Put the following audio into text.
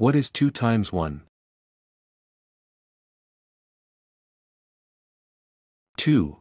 What is 2 times 1? 2.